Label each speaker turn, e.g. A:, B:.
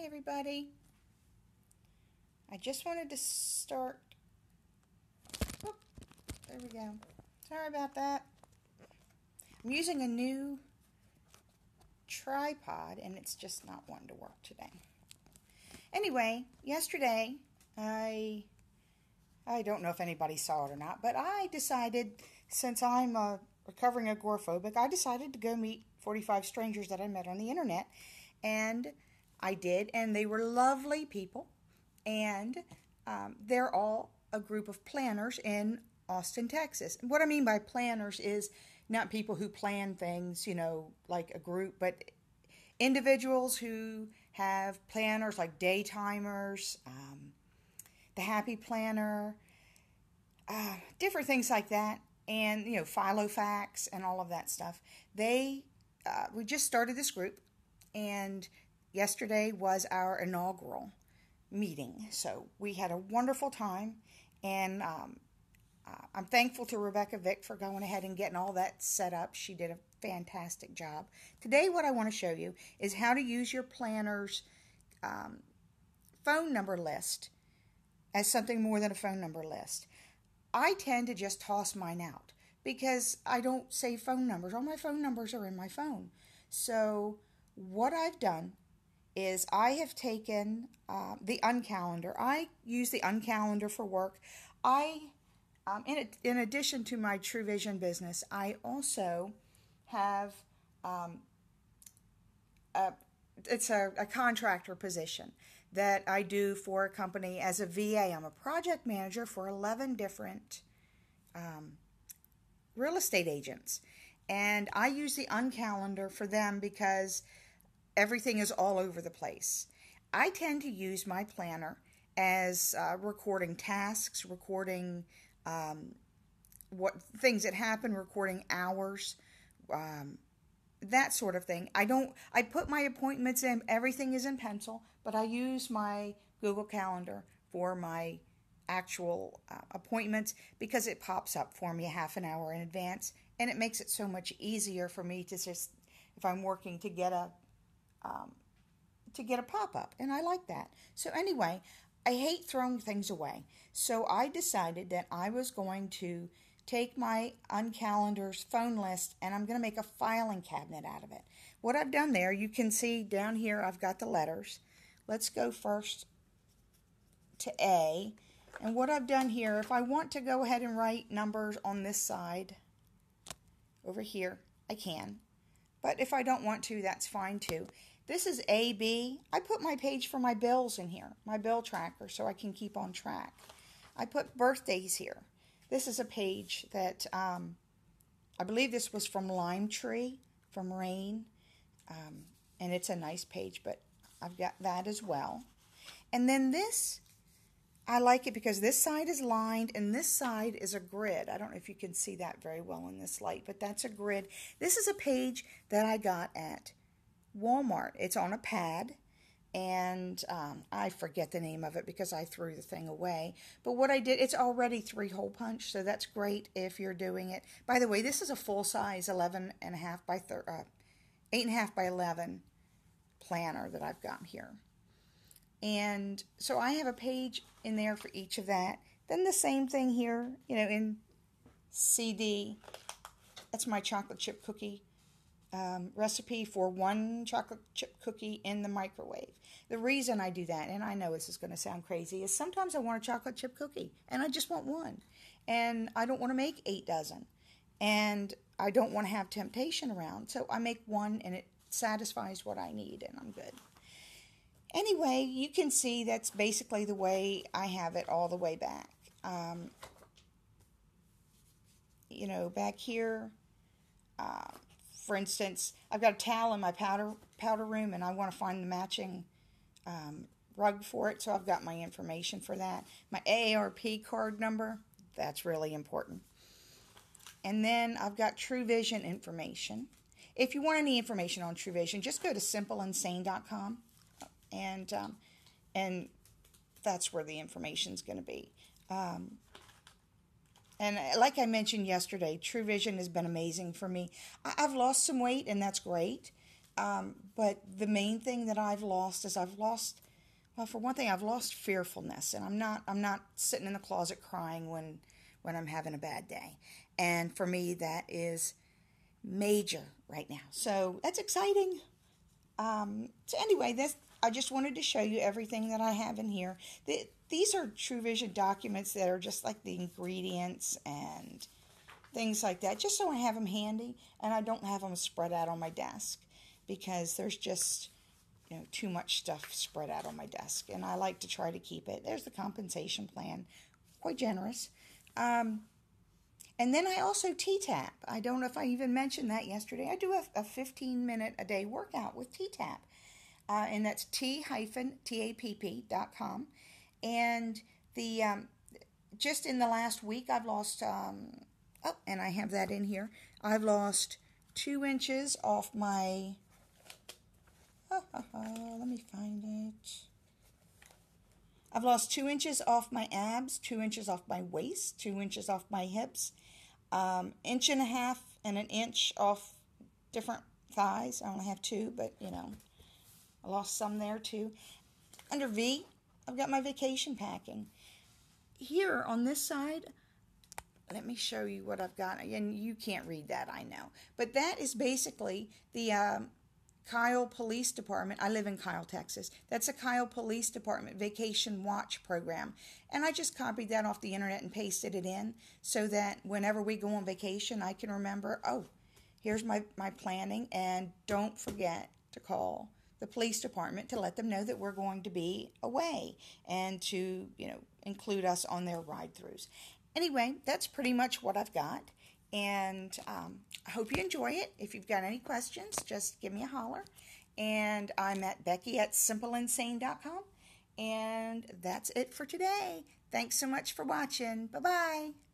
A: Hi, everybody. I just wanted to start. Oh, there we go. Sorry about that. I'm using a new tripod and it's just not wanting to work today. Anyway, yesterday I I don't know if anybody saw it or not, but I decided since I'm a recovering agoraphobic, I decided to go meet 45 strangers that I met on the internet and I did, and they were lovely people. And um, they're all a group of planners in Austin, Texas. What I mean by planners is not people who plan things, you know, like a group, but individuals who have planners like daytimers, um, the Happy Planner, uh, different things like that, and you know, Filofax and all of that stuff. They uh, we just started this group, and yesterday was our inaugural meeting. So we had a wonderful time, and um, uh, I'm thankful to Rebecca Vick for going ahead and getting all that set up. She did a fantastic job. Today, what I want to show you is how to use your planner's um, phone number list as something more than a phone number list. I tend to just toss mine out because I don't save phone numbers. All my phone numbers are in my phone. So, what I've done is I have taken uh, the uncalendar. I use the uncalendar for work. I, um, in, in addition to my TruVision business, I also have um, a, it's a, a contractor position that I do for a company as a VA. I'm a project manager for 11 different um, real estate agents. And I use the uncalendar for them because everything is all over the place. I tend to use my planner as uh, recording tasks, recording um, what things that happen, recording hours, um, that sort of thing. I don't. I put my appointments in. Everything is in pencil, but I use my Google Calendar for my actual uh, appointments because it pops up for me a half an hour in advance, and it makes it so much easier for me to just if I'm working to get a um, to get a pop up, and I like that. So, anyway, I hate throwing things away. So, I decided that I was going to take my uncalendar's phone list and I'm going to make a filing cabinet out of it. What I've done there, you can see down here, I've got the letters. Let's go first to A. And what I've done here, if I want to go ahead and write numbers on this side over here, I can. But if I don't want to, that's fine too. This is AB. I put my page for my bills in here, my bill tracker, so I can keep on track. I put birthdays here. This is a page that um, I believe this was from Lime Tree, from Rain. Um, and it's a nice page, but I've got that as well. And then this, I like it because this side is lined and this side is a grid. I don't know if you can see that very well in this light, but that's a grid. This is a page that I got at Walmart. It's on a pad, and um, I forget the name of it because I threw the thing away. But what I did, it's already three hole punch, so that's great if you're doing it. By the way, this is a full size 11 and a half by thir- uh, eight and a half by 11 planner that I've got here. And so I have a page in there for each of that. Then the same thing here, you know, in CD. That's my chocolate chip cookie um, recipe for one chocolate chip cookie in the microwave. The reason I do that, and I know this is going to sound crazy, is sometimes I want a chocolate chip cookie and I just want one. And I don't want to make eight dozen. And I don't want to have temptation around. So I make one and it satisfies what I need and I'm good. Anyway, you can see that's basically the way I have it all the way back. Um, you know, back here, uh, for instance, I've got a towel in my powder powder room, and I want to find the matching um, rug for it. So I've got my information for that. My AARP card number, that's really important. And then I've got TruVision information. If you want any information on TruVision, just go to simpleinsane.com, and um, and that's where the information is going to be. Um, and uh, like I mentioned yesterday, TruVision has been amazing for me. I've lost some weight, and that's great. Um, but the main thing that I've lost is I've lost, well, for one thing, I've lost fearfulness, and I'm not I'm not sitting in the closet crying when when I'm having a bad day. And for me, that is major right now. So that's exciting. Um, so anyway, this I just wanted to show you everything that I have in here. The, these are TruVision documents that are just like the ingredients and things like that, just so I have them handy and I don't have them spread out on my desk because there's just you know too much stuff spread out on my desk and I like to try to keep it. There's the compensation plan, quite generous. Um, and then I also T-Tapp. I don't know if I even mentioned that yesterday. I do a, a 15 minute a day workout with T-Tapp. Uh, and that's t-tapp.com. And the um, just in the last week, I've lost, um, oh, and I have that in here. I've lost two inches off my, oh, oh, oh, let me find it. I've lost two inches off my abs, two inches off my waist, two inches off my hips, um, inch and a half and an inch off different thighs. I only have two, but you know, I lost some there too. Under V, I've got my vacation packing. Here on this side, let me show you what I've got. And you can't read that, I know. But that is basically the um, Kyle Police Department. I live in Kyle, Texas. That's a Kyle Police Department vacation watch program. And I just copied that off the internet and pasted it in so that whenever we go on vacation, I can remember, oh, here's my, my planning. And don't forget to call the police department to let them know that we're going to be away and to, you know, include us on their ride throughs. Anyway, that's pretty much what I've got. And um, I hope you enjoy it. If you've got any questions, just give me a holler. And I'm at Becky at simpleinsane.com. And that's it for today. Thanks so much for watching. Bye bye.